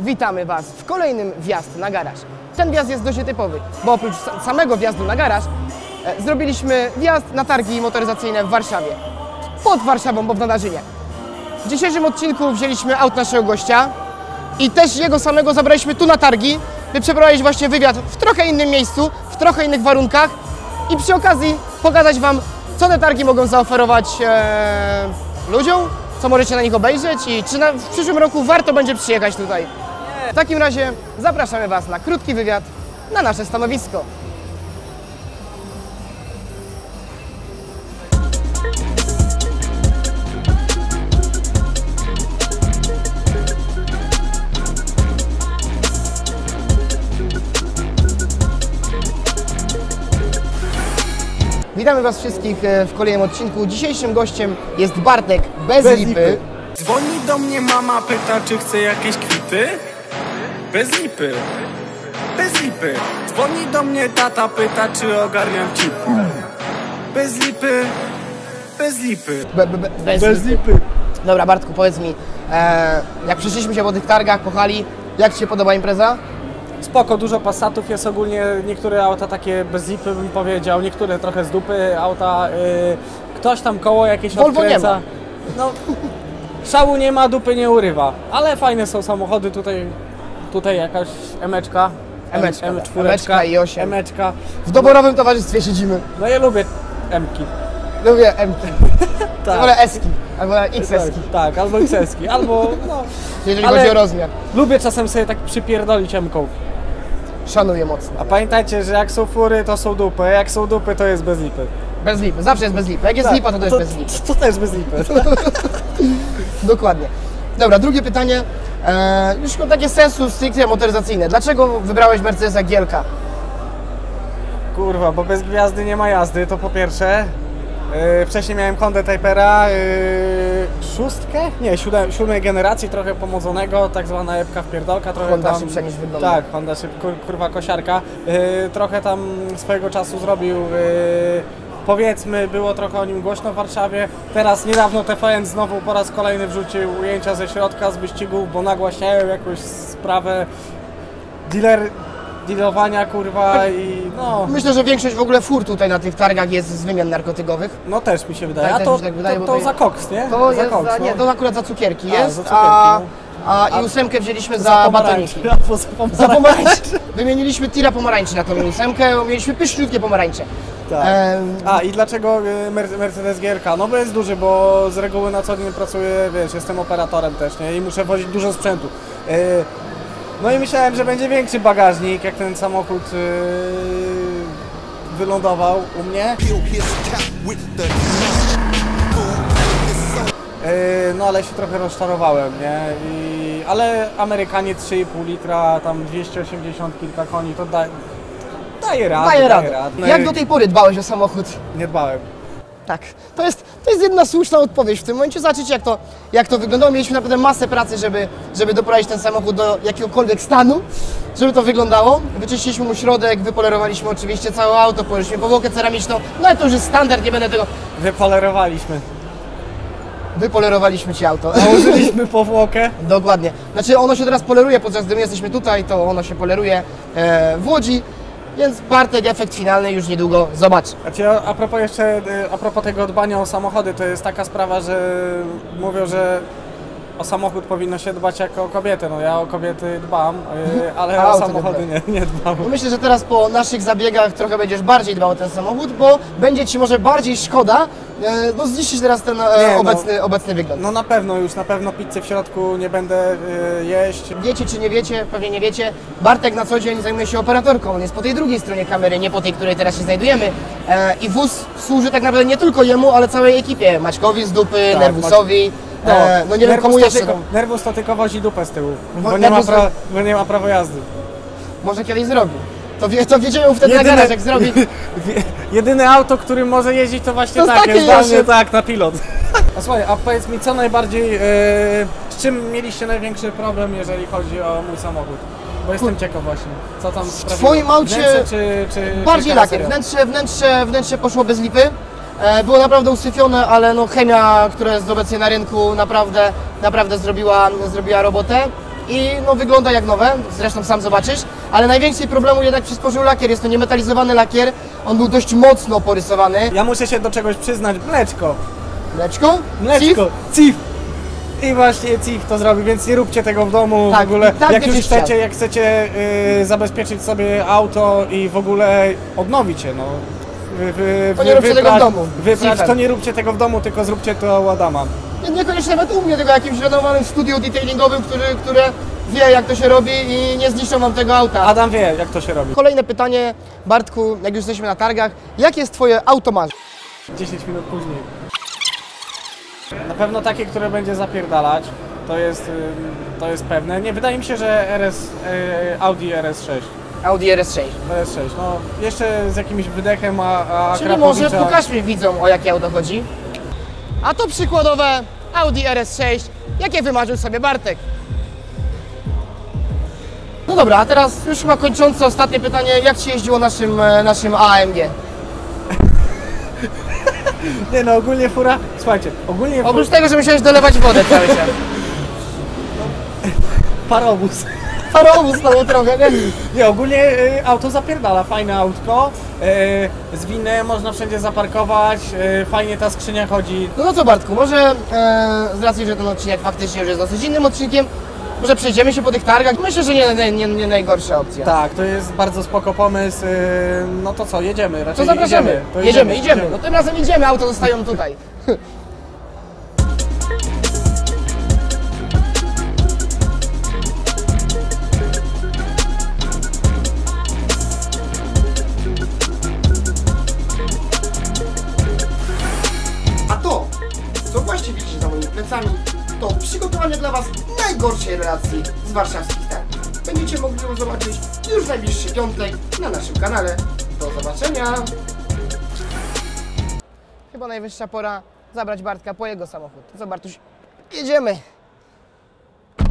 witamy Was w kolejnym wjazd na garaż. Ten wjazd jest dość typowy, bo oprócz sa- samego wjazdu na garaż e, zrobiliśmy wjazd na targi motoryzacyjne w Warszawie. Pod Warszawą, bo w Nadarzynie. W dzisiejszym odcinku wzięliśmy aut naszego gościa i też jego samego zabraliśmy tu na targi, by przeprowadzić właśnie wywiad w trochę innym miejscu, w trochę innych warunkach i przy okazji pokazać Wam, co te targi mogą zaoferować e, ludziom, co możecie na nich obejrzeć i czy na, w przyszłym roku warto będzie przyjechać tutaj. W takim razie zapraszamy Was na krótki wywiad na nasze stanowisko. Witamy Was wszystkich e, w kolejnym odcinku. Dzisiejszym gościem jest Bartek bez, Bez lipy. lipy. Dzwoni do mnie mama, pyta czy chce jakieś kwity. Bez lipy. Bez lipy. Dzwoni do mnie tata, pyta czy ogarniam chip. Bez lipy. Bez lipy. Be, be, be, bez, Bez lipy. lipy. Dobra, Bartku, powiedz mi, e, jak przeszliśmy się po tych targach, po hali, jak Ci się podoba impreza? Spoko, dużo Passatów jest ogólnie, niektóre auta takie bez lipy bym powiedział, niektóre trochę z dupy auta, y, ktoś tam koło jakieś Volvo nie odkręca. ma. No, szału nie ma, dupy nie urywa, ale fajne są samochody, tutaj, tutaj jakaś emeczka. Emeczka, M. M4, Emeczka i osiem. Emeczka. W doborowym towarzystwie siedzimy. No ja lubię Emki. Lubię M-ki, Tak. wolę S-ki, albo XS-ki, Tak, tak, albo XS-ki, albo no. jeżeli Ale- chodzi o rozmiar. Lubię czasem sobie tak przypierdolić Emką. Szanuję mocno. A pamiętajcie, że jak są fury, to są dupy, jak są dupy, to jest bez lipy. Bez lipy, zawsze jest bez lipy. Jak jest Tak, lipa, to też bez lipy. To, to też bez lipy. Dokładnie. Dobra, drugie pytanie. E, już takie sensu stricte motoryzacyjne. Dlaczego wybrałeś Mercedesa Gielka? Kurwa, bo bez gwiazdy nie ma jazdy, to po pierwsze. Yy, wcześniej miałem Honda Typera, yy, szóstkę? Nie, siódem, siódmej generacji, trochę pomodzonego, tak zwana epka wpierdolka, trochę Honda tam... szybsza niż wygląda. Tak, Honda szyb, kur, kurwa kosiarka. Yy, trochę tam swojego czasu zrobił, yy, powiedzmy, było trochę o nim głośno w Warszawie. Teraz niedawno TVN znowu po raz kolejny wrzucił ujęcia ze środka, z wyścigów, bo nagłaśniają jakąś sprawę dealer, dealowania, kurwa i no... Myślę, że większość w ogóle fur tutaj na tych targach jest z wymian narkotykowych. No też mi się wydaje. Tak, A to, tak wydaje, to, to, to za koks, nie? To za jest, koks, za, no. nie, to akurat za cukierki A, jest, za cukierki, a, no. a i ósemkę wzięliśmy za, batoniki. Za pomarańcze. Za pomarańcze. Wymieniliśmy tira pomarańczy na tą ósemkę, mieliśmy pyszniutkie pomarańcze. Tak. Em, A i dlaczego Mer- Mercedes GLK? No bo jest duży, bo z reguły na co dzień pracuję, wiesz, jestem operatorem też, nie? I muszę wozić dużo sprzętu. Y, No i myślałem, że będzie większy bagażnik, jak ten samochód y, wylądował u mnie. Yy, No ale się trochę rozczarowałem, nie? I, ale Amerykanie 3,5 litra, tam 280 kilka koni, to da, daje radę. Daję radę. No Jak do tej pory dbałeś o samochód? Nie dbałem. Tak, to jest, to jest jedna słuszna odpowiedź w tym momencie. Zobaczycie, jak to, jak to wyglądało. Mieliśmy naprawdę masę pracy, żeby, żeby doprowadzić ten samochód do jakiegokolwiek stanu, żeby to wyglądało. Wyczyściliśmy mu środek, wypolerowaliśmy oczywiście całe auto, położyliśmy powłokę ceramiczną, no ale to już jest standard, nie będę tego... Wypolerowaliśmy. Wypolerowaliśmy Ci auto. Użyliśmy powłokę. Dokładnie. Znaczy ono się teraz poleruje, podczas gdy my jesteśmy tutaj, to ono się poleruje e, w Łodzi, więc Bartek efekt finalny już niedługo zobaczy. Znaczy, a a propos jeszcze, y, a propos tego dbania o samochody, to jest taka sprawa, że mówią, że o samochód powinno się dbać jako o kobietę. No ja o kobiety dbam, y, ale o samochody nie, nie dbam. Myślę, że teraz po naszych zabiegach trochę będziesz bardziej dbał o ten samochód, bo będzie Ci może bardziej szkoda, no zniszczyć teraz ten e, Nie, no. obecny, obecny wygląd. No na pewno już, na pewno pizzę w środku nie będę y, jeść. Wiecie czy nie wiecie, pewnie nie wiecie, Bartek na co dzień zajmuje się operatorką, on jest po tej drugiej stronie kamery, nie po tej, której teraz się znajdujemy e, i wóz służy tak naprawdę nie tylko jemu, ale całej ekipie, Maćkowi z dupy, Tak, Nerwusowi, No, e, no nie wiem komu jeszcze, no, nerwus to tylko wozi dupę z tyłu, Wo- bo nie, ma pra, bo nie ma prawa jazdy. może kiedyś zrobi. To, wie, to wiedziałem wtedy na Jedyne- garaż, jak zrobi. Wie- Jedyne auto, którym może jeździć to właśnie To jest takie, takie zdalnie tak, na pilot. A słuchaj, a powiedz mi co najbardziej, e, z czym mieliście największy problem, jeżeli chodzi o mój samochód? Bo jestem ciekaw właśnie, co tam sprawiło. twoim aucie Wnętrze czy, czy Bardziej czy lakier. Wnętrze, wnętrze, wnętrze poszło bez lipy. E, Było naprawdę usyfione, ale no chemia, która jest obecnie na rynku, naprawdę, naprawdę zrobiła, zrobiła robotę. I no, wygląda jak nowe, zresztą sam zobaczysz, ale najwięcej problemu jednak przysporzył lakier, jest to niemetalizowany lakier, on był dość mocno porysowany. Ja muszę się do czegoś przyznać, mleczko. Mleczko? Mleczko, CIF. I właśnie CIF to zrobi, więc nie róbcie tego w domu Tak, w ogóle. tak jak już chcecie, chciał. jak chcecie y, zabezpieczyć sobie auto i w ogóle odnowić je, no. Wy, wy, To nie róbcie tego w domu. Wyprać, to nie róbcie tego w domu, tylko zróbcie to u Adama. Nie- Niekoniecznie nawet u mnie, tylko jakimś renomowanym studiu detailingowym, który, które wie jak to się robi i nie zniszczą wam tego auta. Adam wie, jak to się robi. Kolejne pytanie, Bartku, jak już jesteśmy na targach, jakie jest twoje auto marzeń? 10 minut później. Na pewno takie, które będzie zapierdalać. To jest, to jest pewne. Nie, wydaje mi się, że RS, y, Audi RS6. Audi RS6. RS6, no jeszcze z jakimś wydechem, a, a Czyli może Krakowicza- pokażmy widzom o jakie auto chodzi. A to przykładowe Audi RS6, jakie wymarzył sobie Bartek. No dobra, a teraz już chyba kończące ostatnie pytanie, jak Ci jeździło naszym, e, naszym AMG? Nie no, ogólnie fura, słuchajcie, ogólnie fura, Oprócz tego, że musiałeś dolewać wodę cały czas. parowóz. Parowóz znowu trochę, nie? Nie, ogólnie y, auto zapierdala, fajne autko, y, zwinne, można wszędzie zaparkować, y, fajnie ta skrzynia chodzi. No to co Bartku, może e, z racji, że ten odcinek faktycznie już jest dosyć innym odcinkiem, może przejdziemy się po tych targach? Myślę, że nie, nie, nie, nie najgorsza opcja. Tak, to jest bardzo spoko pomysł, y, no to co, jedziemy, To raczej zapraszamy. idziemy. To jedziemy, idziemy. No tym razem idziemy, auto zostają tutaj. najgorszej relacji z warszawskich targ. Będziecie mogli ją zobaczyć już w najbliższy piątek na naszym kanale. Do zobaczenia! Chyba najwyższa pora zabrać Bartka po jego samochód. Co Bartuś, jedziemy!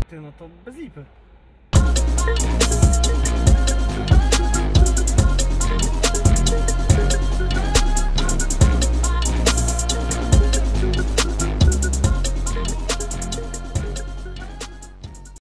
Ty, no to bez lipy.